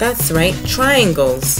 That's right, triangles.